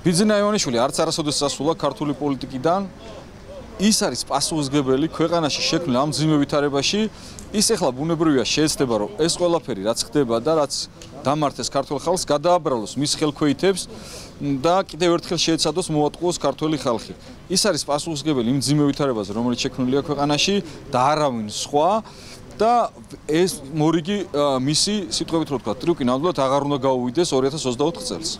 ბიძინა ივანიშვილი არც არასოდეს სასულა ქართული პოლიტიკიდან. ის არის პასუხისგებელი ქვეყანაში შექმნილ ამ ძიმე ვითარებაში ის ეხლა ბუნებრივია შეეცდება რომ ეს ყველაფერი რაც ხდება და რაც დამართეს ქართულ ხალხს გადააბრალოს მის ხელქვეითებს და კიდევ ერთხელ შეეცადოს მოატყუოს ქართული ხალხი. ის არის პასუხისგებელი იმ ძიმე ვითარებაზე რომელიც შექმნილია ქვეყანაში და არავინ სხვა. და ეს მორიგი მისი სიტყვებით რო ვთქვა ტრიუკი ნამდვილად აღარ უნდა გაუვიდეს 2024 წელს.